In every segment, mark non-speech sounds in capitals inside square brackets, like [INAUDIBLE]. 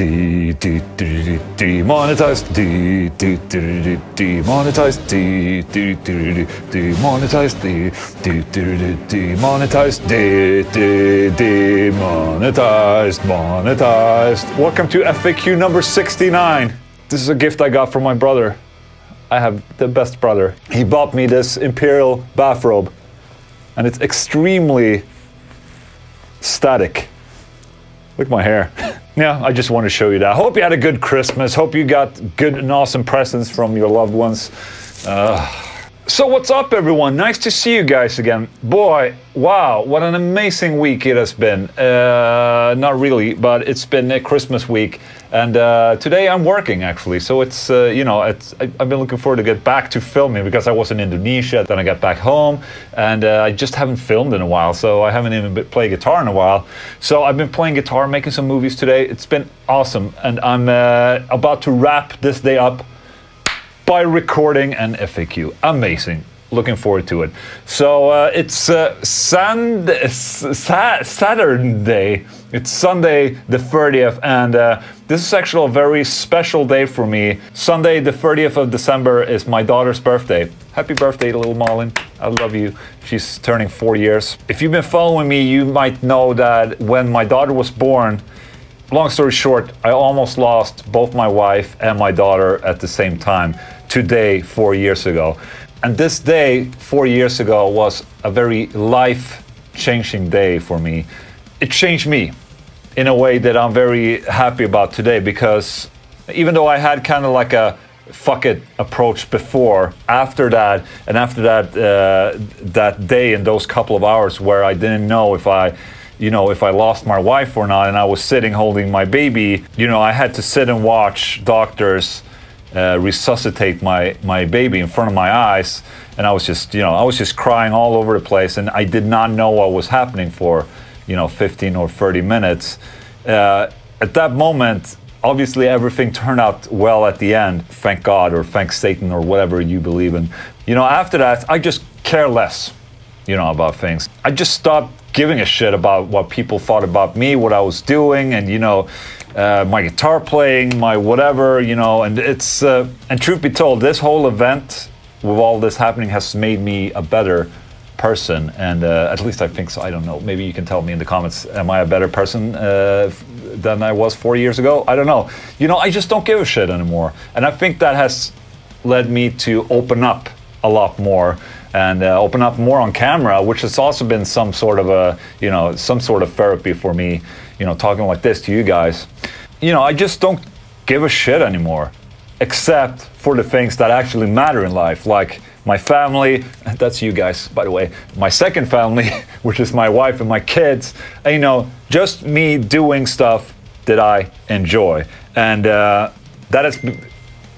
de de de demonetized de de de demonetized de de de demonetized de de de demonetized de de demonetized monetized. Welcome to FAQ number 69. This is a gift I got from my brother. I have the best brother. He bought me this imperial bathrobe and it's extremely static. Look at my hair. [LAUGHS] yeah, I just want to show you that. Hope you had a good Christmas. Hope you got good and awesome presents from your loved ones. Uh, so, what's up, everyone? Nice to see you guys again. Boy, wow, what an amazing week it has been. Uh, not really, but it's been a Christmas week. And uh, today I'm working actually, so it's uh, you know it's, I, have been looking forward to get back to filming because I was in Indonesia, then I got back home, and uh, I just haven't filmed in a while, so I haven't even played guitar in a while. So I've been playing guitar, making some movies today. It's been awesome, and I'm uh, about to wrap this day up by recording an FAQ. Amazing looking forward to it. So uh, it's uh, Sand- Sa- Saturday. It's Sunday the 30th, and uh, this is actually a very special day for me. Sunday the 30th of December is my daughter's birthday. Happy birthday, little Marlin. I love you. She's turning four years. If you've been following me, you might know that when my daughter was born, long story short, I almost lost both my wife and my daughter at the same time today, four years ago. And this day, four years ago, was a very life changing day for me. It changed me in a way that I'm very happy about today because even though I had kind of like a fuck it approach before, after that, and after that, uh, that day and those couple of hours where I didn't know if I you know, if I lost my wife or not, and I was sitting holding my baby, you know, I had to sit and watch doctors uh, resuscitate my my baby in front of my eyes, and I was just you know I was just crying all over the place, and I did not know what was happening for you know 15 or 30 minutes. Uh, at that moment, obviously everything turned out well at the end. Thank God, or thank Satan, or whatever you believe in. You know, after that, I just care less, you know, about things. I just stopped giving a shit about what people thought about me, what I was doing, and you know uh, my guitar playing, my whatever, you know, and it's uh, and truth be told, this whole event with all this happening has made me a better person, and uh, at least I think so. I don't know. Maybe you can tell me in the comments. Am I a better person uh, than I was four years ago? I don't know. You know, I just don't give a shit anymore, and I think that has led me to open up a lot more and uh, open up more on camera, which has also been some sort of a, you know, some sort of therapy for me, you know, talking like this to you guys. You know, I just don't give a shit anymore, except for the things that actually matter in life, like my family, [LAUGHS] that's you guys, by the way, my second family, [LAUGHS] which is my wife and my kids, and, you know, just me doing stuff that I enjoy. And uh, that is,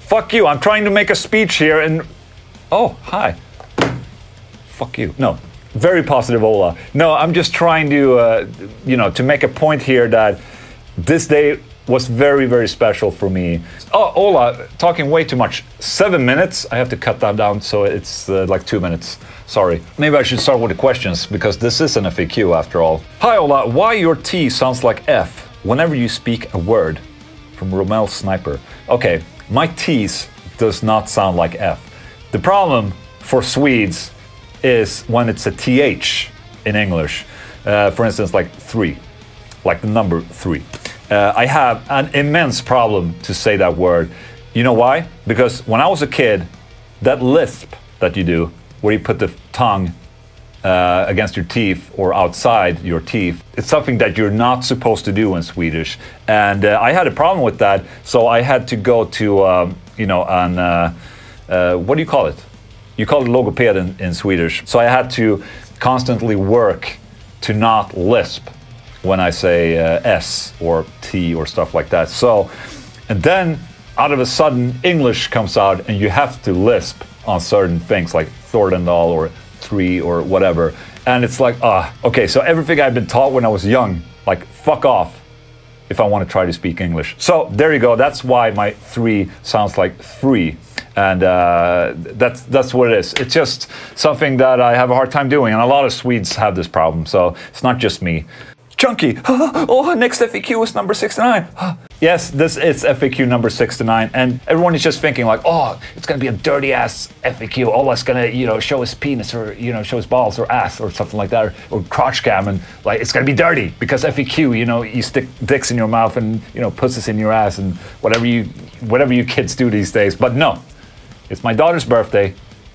fuck you, I'm trying to make a speech here and, oh, hi fuck you. No, very positive Ola. No, I'm just trying to, uh, you know, to make a point here that this day was very, very special for me. Oh, Ola, talking way too much. Seven minutes. I have to cut that down so it's uh, like two minutes. Sorry. Maybe I should start with the questions because this is an FAQ after all. Hi, Ola. Why your T sounds like F whenever you speak a word? From Romel Sniper. Okay, my T's does not sound like F. The problem for Swedes is when it's a th in English. Uh, for instance, like three, like the number three. Uh, I have an immense problem to say that word. You know why? Because when I was a kid, that lisp that you do, where you put the tongue uh, against your teeth or outside your teeth. It's something that you're not supposed to do in Swedish, and uh, I had a problem with that. So I had to go to um, you know an uh, uh what do you call it? You call it logoped in, in Swedish. So I had to constantly work to not lisp when I say uh, S or T or stuff like that. So, and then out of a sudden, English comes out and you have to lisp on certain things like Thordendal or three or whatever. And it's like, ah, okay, so everything I've been taught when I was young, like, fuck off if I want to try to speak English. So there you go. That's why my three sounds like three and uh, that's that's what it is. It's just something that I have a hard time doing, and a lot of Swedes have this problem. So it's not just me. Chunky. [LAUGHS] oh, next FAQ is number 69. [GASPS] Yes, this is FAQ number 69, and everyone is just thinking like, oh, it's gonna be a dirty ass FAQ. Ola's gonna, you know, show his penis or you know, show his balls or ass or something like that, or, or crotch cam, and like it's gonna be dirty because FAQ, you know, you stick dicks in your mouth and you know, pussies in your ass and whatever you, whatever you kids do these days. But no, it's my daughter's birthday.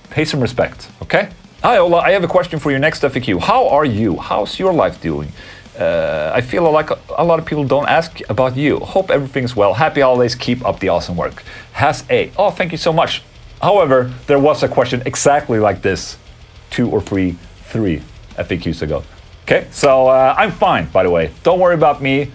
Pay some respect, okay? Hi Ola, I have a question for your next FAQ. How are you? How's your life doing? Uh, I feel like a, lot of people don't ask about you. Hope everything's well. Happy holidays. Keep up the awesome work. Has a. Oh, thank you so much. However, there was a question exactly like this two or three, three FAQs ago. Okay, so uh, I'm fine, by the way. Don't worry about me.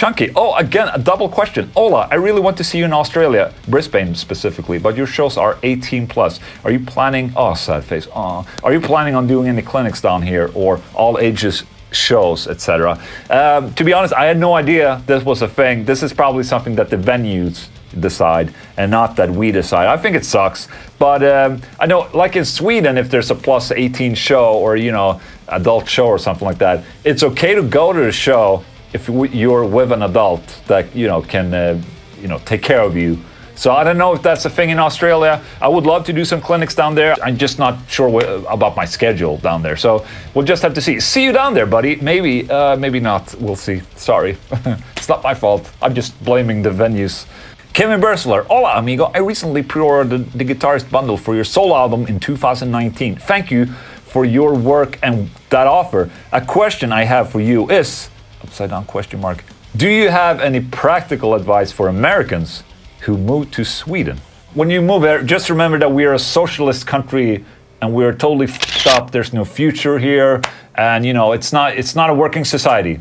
Chunky. Oh, again, a double question. Ola, I really want to see you in Australia, Brisbane specifically, but your shows are 18 plus. Are you planning? Oh, sad face. Oh, are you planning on doing any clinics down here or all ages shows, etc.? Um, to be honest, I had no idea this was a thing. This is probably something that the venues decide and not that we decide. I think it sucks, but um, I know, like in Sweden, if there's a plus 18 show or you know adult show or something like that, it's okay to go to the show if you're with an adult that you know can uh, you know take care of you. So I don't know if that's a thing in Australia. I would love to do some clinics down there. I'm just not sure about my schedule down there. So we'll just have to see. See you down there, buddy. Maybe, uh, maybe not. We'll see. Sorry, [LAUGHS] it's not my fault. I'm just blaming the venues. Kevin Bursler, hola amigo. I recently pre-ordered the guitarist bundle for your solo album in 2019. Thank you for your work and that offer. A question I have for you is upside down question mark. Do you have any practical advice for Americans who move to Sweden? When you move there, just remember that we are a socialist country and we're totally f***ed up. There's no future here, and you know it's not it's not a working society.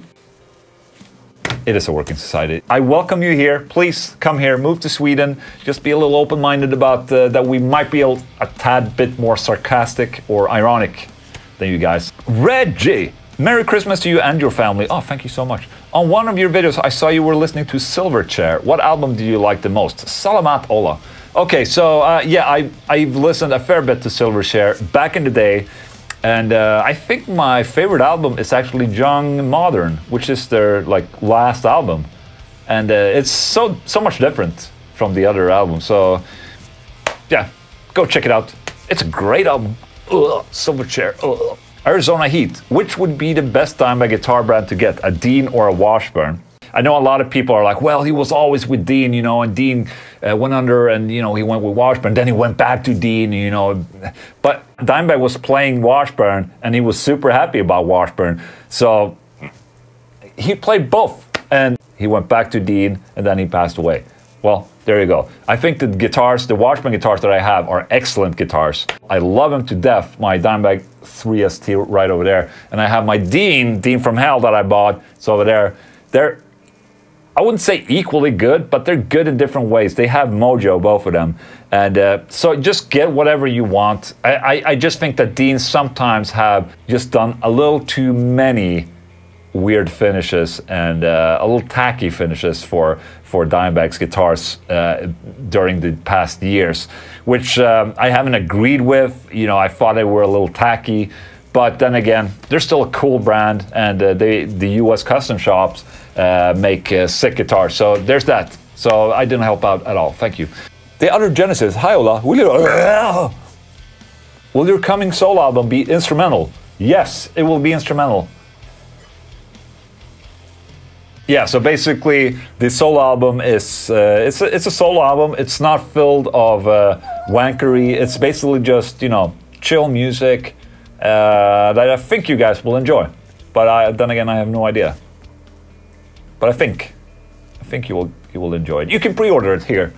It is a working society. I welcome you here. Please come here, move to Sweden. Just be a little open-minded about uh, that. We might be a, a tad bit more sarcastic or ironic than you guys. Reggie Merry Christmas to you and your family. Oh, thank you so much. On one of your videos, I saw you were listening to Silverchair. What album do you like the most? Salamat Ola. Okay, so uh, yeah, I, I've listened a fair bit to Silverchair back in the day. And uh, I think my favorite album is actually Young Modern, which is their like last album. And uh, it's so so much different from the other albums. So yeah, go check it out. It's a great album. Ugh, Silverchair. Ugh. Arizona Heat, which would be the best Dimebag guitar brand to get, a Dean or a Washburn? I know a lot of people are like, well, he was always with Dean, you know, and Dean uh, went under and, you know, he went with Washburn. Then he went back to Dean, you know. But Dimebag was playing Washburn and he was super happy about Washburn. So he played both and he went back to Dean and then he passed away. Well, there you go. I think the guitars, the Washburn guitars that I have are excellent guitars. I love them to death. My Dimebag 3ST right over there. And I have my Dean, Dean from Hell that I bought. It's over there. They're, I wouldn't say equally good, but they're good in different ways. They have mojo, both of them. And uh, so just get whatever you want. I, I, I just think that Deans sometimes have just done a little too many weird finishes and uh, a little tacky finishes for for Dimebag's guitars uh, during the past years, which um, I haven't agreed with. You know, I thought they were a little tacky, but then again, they're still a cool brand, and uh, they the U.S. custom shops uh, make uh, sick guitars. So there's that. So I didn't help out at all. Thank you. The other Genesis, hi Ola, will you, will your coming solo album be instrumental? Yes, it will be instrumental. Yeah, so basically, the solo album is uh, it's a, it's a solo album. It's not filled of uh, wankery. It's basically just you know chill music uh, that I think you guys will enjoy. But I, then again, I have no idea. But I think I think you will you will enjoy it. You can pre-order it here,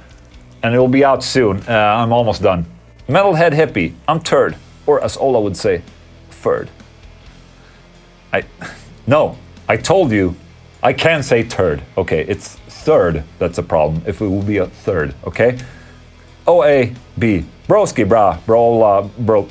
and it will be out soon. Uh, I'm almost done. Metalhead hippie. I'm third, or as Ola would say, third. I [LAUGHS] no. I told you I can say third. Okay, it's third that's a problem. If it will be a third, okay? O A B. Broski, bra, bro, uh, bro,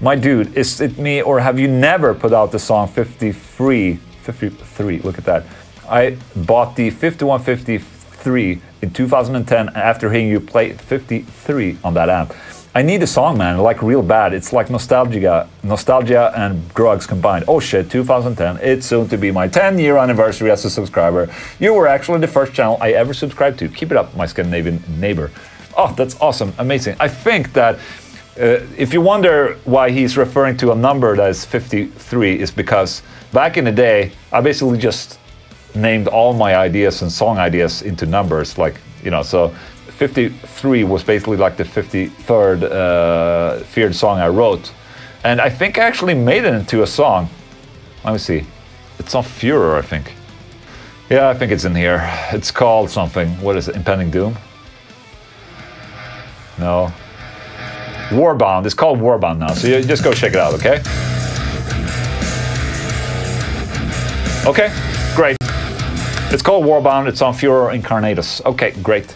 my dude, is it me or have you never put out the song 53? 53, look at that. I bought the 5153 in 2010 after hearing you play 53 on that amp. I need a song, man. Like real bad. It's like nostalgia, nostalgia and drugs combined. Oh shit, 2010. It's soon to be my 10-year anniversary as a subscriber. You were actually the first channel I ever subscribed to. Keep it up, my Scandinavian neighbor. Oh, that's awesome, amazing. I think that uh, if you wonder why he's referring to a number that is 53, is because back in the day, I basically just named all my ideas and song ideas into numbers, like you know, so 53 was basically like the 53rd uh, feared song I wrote. And I think I actually made it into a song. Let me see. It's on Furor, I think. Yeah, I think it's in here. It's called something. What is it? Impending Doom? No. Warbound. It's called Warbound now. So you just go check it out, okay? Okay, great. It's called Warbound. It's on Furor Incarnatus. Okay, great.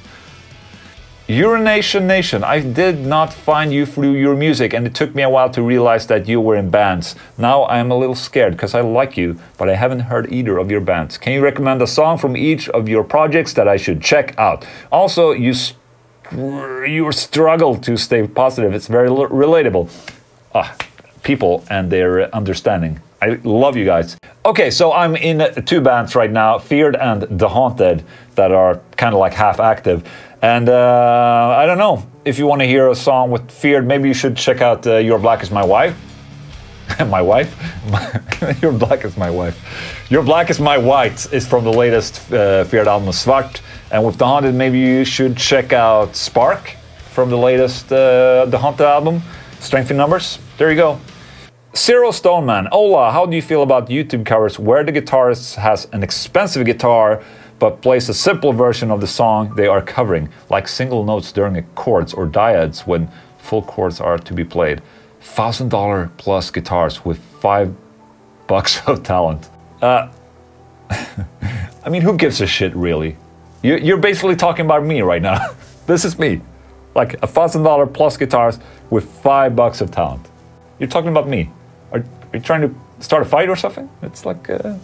Urination Nation, I did not find you through your music, and it took me a while to realize that you were in bands. Now I am a little scared because I like you, but I haven't heard either of your bands. Can you recommend a song from each of your projects that I should check out? Also, you you struggle to stay positive. It's very relatable. Ah, people and their understanding. I love you guys. Okay, so I'm in two bands right now, Feared and The Haunted, that are kind of like half active. And uh, I don't know if you want to hear a song with Feared, maybe you should check out uh, Your Black is My Wife. [LAUGHS] my wife? [LAUGHS] Your Black is My Wife. Your Black is My White is from the latest uh, Feared album, Svart. And with The Haunted, maybe you should check out Spark from the latest uh, The Haunted album, Strength in Numbers. There you go. Zero Stoneman, Ola, how do you feel about YouTube covers where the guitarist has an expensive guitar but plays a simple version of the song they are covering, like single notes during chords or dyads when full chords are to be played. Thousand dollar plus guitars with five bucks of talent. Uh, [LAUGHS] I mean, who gives a shit really? You're basically talking about me right now. [LAUGHS] this is me. Like a thousand dollar plus guitars with five bucks of talent. You're talking about me. Are, are you trying to start a fight or something? It's like. Uh,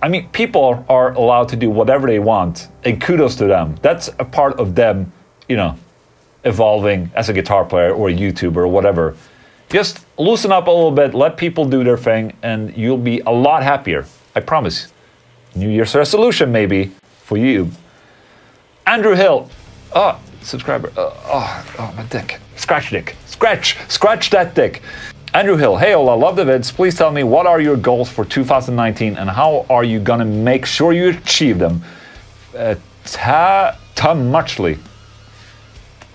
I mean, people are allowed to do whatever they want, and kudos to them. That's a part of them, you know, evolving as a guitar player or a YouTuber or whatever. Just loosen up a little bit, let people do their thing, and you'll be a lot happier. I promise. New Year's resolution, maybe, for you. Andrew Hill. Oh, subscriber. Oh, oh, my dick. Scratch dick. Scratch. Scratch that dick. Andrew Hill, hey Ola, love the vids. Please tell me what are your goals for 2019 and how are you gonna make sure you achieve them? Uh, ta, ta muchly.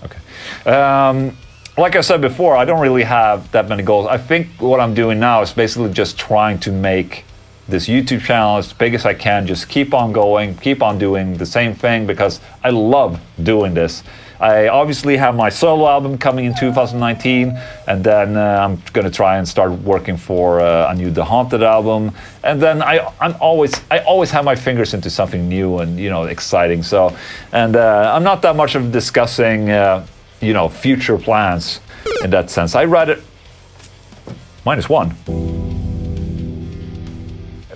Okay. Um, like I said before, I don't really have that many goals. I think what I'm doing now is basically just trying to make this YouTube channel as big as I can. Just keep on going, keep on doing the same thing because I love doing this. I obviously have my solo album coming in 2019, and then uh, I'm to try and start working for uh, a new The Haunted album. And then I, I'm always, I always have my fingers into something new and you know exciting. So, and uh, I'm not that much of discussing, uh, you know, future plans in that sense. I rather minus one.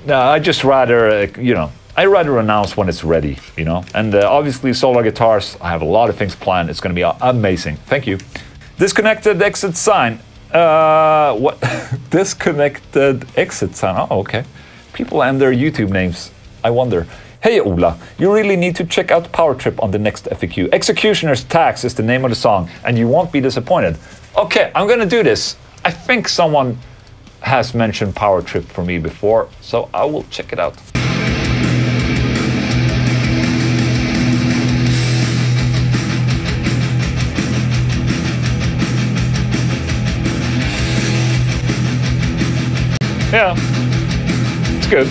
No, I just rather, uh, you know, I rather announce when it's ready, you know. And uh, obviously, solar guitars. I have a lot of things planned. It's going to be amazing. Thank you. Disconnected exit sign. Uh, what? [LAUGHS] Disconnected exit sign. Oh, okay. People and their YouTube names. I wonder. Hey Ola, you really need to check out Power Trip on the next FAQ. Executioner's Tax is the name of the song, and you won't be disappointed. Okay, I'm gonna do this. I think someone has mentioned Power Trip for me before, so I will check it out. [LAUGHS] Yeah, it's good.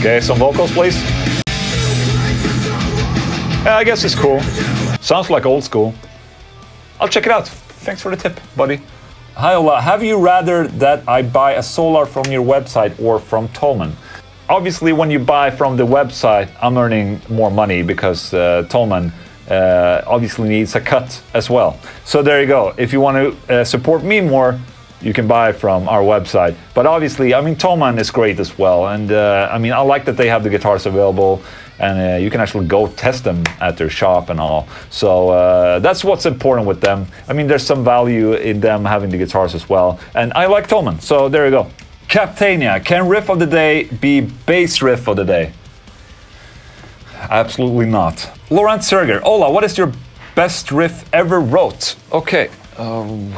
Okay, some vocals, please. Yeah, I guess it's cool. Sounds like old school. I'll check it out. Thanks for the tip, buddy. Hi Ola, have you rather that I buy a solar from your website or from Thomann? Obviously, when you buy from the website, I'm earning more money because uh, Thomann uh, obviously needs a cut as well. So there you go. If you want to uh, support me more, you can buy from our website. But obviously, I mean, Thomann is great as well. And uh, I mean, I like that they have the guitars available. and uh, you can actually go test them at their shop and all. So uh, that's what's important with them. I mean, there's some value in them having the guitars as well, and I like Thomann. So there you go. Captania, can riff of the day be bass riff of the day? Absolutely not. Laurent Serger, Ola, what is your best riff ever wrote? Okay. Um,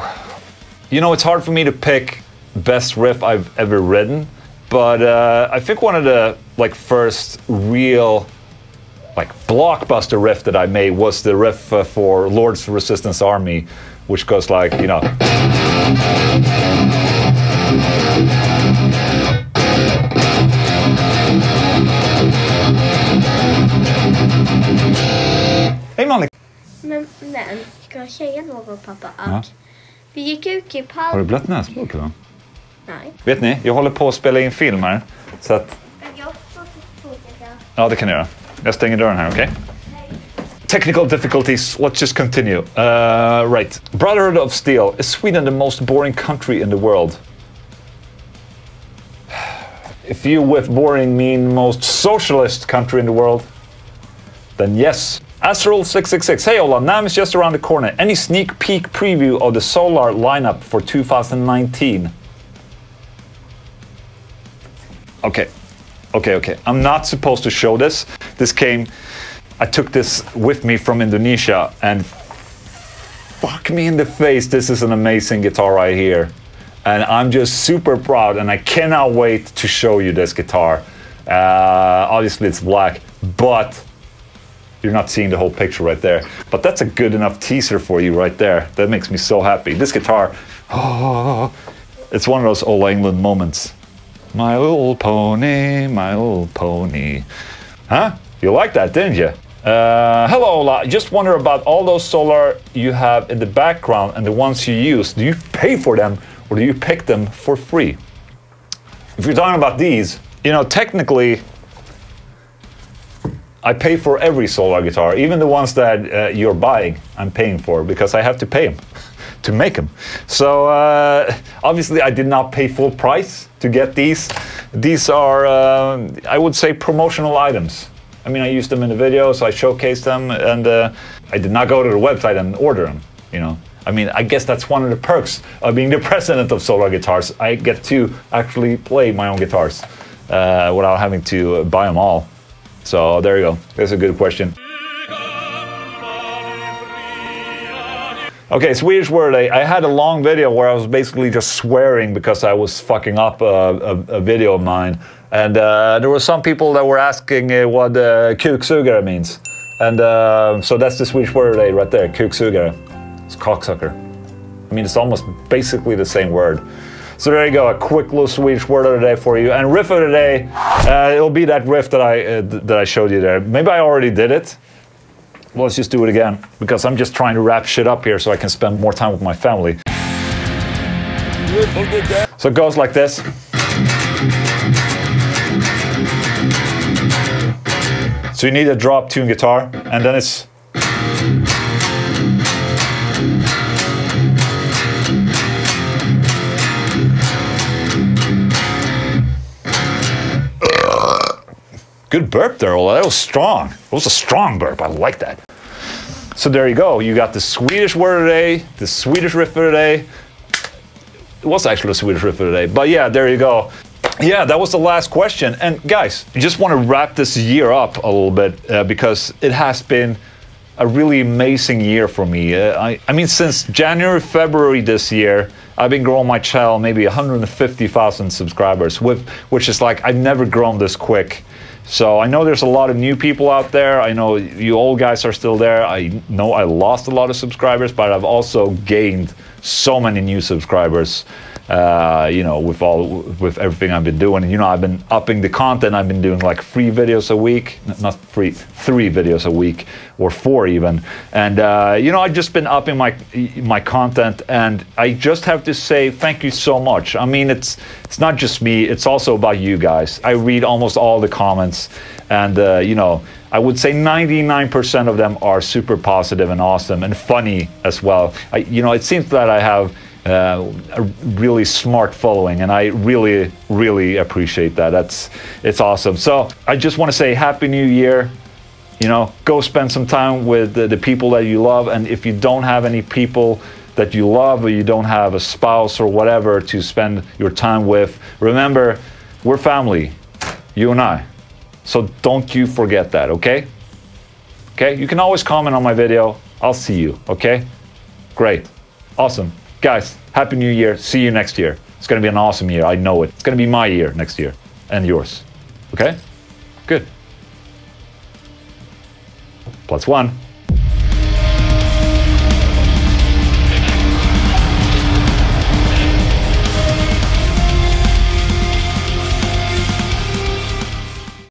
you know, it's hard for me to pick best riff I've ever written, but uh, I think one of the like first real like blockbuster riff that I made was the riff uh, for Lord's Resistance Army, which goes like, you know. Hej Malin! Men, men ska jag säga något pappa? Att Ja. Vi gick ut i Har du park... blött näsblod idag? Nej. Vet ni, jag håller på att spela in film här. Så att, Jag får fortsätta. ja det kan jag göra. Jag stänger dörren här, okej? Technical difficulties, let's just continue. Uh, right. Brotherhood of Steel. Is Sweden the most boring country in the world? If you with boring mean most socialist country in the world, then yes. Astral666. Hey Ola, NAMM is just around the corner. Any sneak peek preview of the Solar lineup for 2019? Okay, okay, okay. I'm not supposed to show this. This came, I took this with me from Indonesia and fuck me in the face. This is an amazing guitar right here. And I'm just super proud and I cannot wait to show you this guitar. Uh, obviously, it's black, but you're not seeing the whole picture right there. But that's a good enough teaser for you right there. That makes me so happy. This guitar, oh, [GASPS] it's one of those Ola Englund moments. My little pony, my little pony. Huh? You like that, didn't you? Uh, hello, Ola. Just wonder about all those solar you have in the background and the ones you use. Do you pay for them or do you pick them for free? If you're talking about these, you know, technically, I pay for every solar guitar, even the ones that uh, you're buying. I'm paying for because I have to pay them [LAUGHS] to make them. So uh, obviously, I did not pay full price to get these. These are, uh, I would say, promotional items. I mean, I used them in the videos, I showcased them, and uh, I did not go to the website and order them. You know, I mean, I guess that's one of the perks of being the [LAUGHS] president of Solar Guitars. I get to actually play my own guitars uh, without having to buy them all. So there you go. That's a good question. Okay, Swedish word. I, I had a long video where I was basically just swearing because I was fucking up a, a, a video of mine. And uh, there were some people that were asking uh, what uh, kuksugare means. And uh, so that's the Swedish word right there, kuksugare. It's cocksucker. I mean, it's almost basically the same word. So there you go, a quick little Swedish word of the day for you. And riff of the day, uh, it'll be that riff that I uh, th- that I showed you there. Maybe I already did it. Well, let's just do it again because I'm just trying to wrap shit up here so I can spend more time with my family. So it goes like this. So you need a drop tune guitar, and then it's. Good burp there, Ola. That was strong. It was a strong burp. I like that. So there you go. You got the Swedish word of the the Swedish riff of the day. It was actually a Swedish riff of the day. But yeah, there you go. Yeah, that was the last question. And guys, I just want to wrap this year up a little bit uh, because it has been a really amazing year for me. Uh, I, I mean, since January, February this year, I've been growing my channel maybe 150,000 subscribers, with, which is like I've never grown this quick. So I know there's a lot of new people out there. I know you old guys are still there. I know I lost a lot of subscribers, but I've also gained so many new subscribers. Uh, you know, with all with everything I've been doing, you know, I've been upping the content. I've been doing like three videos a week, not three, three videos a week, or four even. And uh, you know, I've just been upping my my content, and I just have to say thank you so much. I mean, it's it's not just me; it's also about you guys. I read almost all the comments, and uh, you know. I would say 99% of them are super positive and awesome and funny as well. I, you know, it seems that I have uh, a really smart following, and I really, really appreciate that. That's it's awesome. So I just want to say Happy New Year. You know, go spend some time with the, the people that you love, and if you don't have any people that you love, or you don't have a spouse or whatever to spend your time with, remember, we're family, you and I. So don't you forget that, okay? Okay, you can always comment on my video. I'll see you, okay? Great. Awesome. Guys, Happy New Year. See you next year. It's going to be an awesome year. I know it. It's going to be my year next year and yours. Okay? Good. Plus one.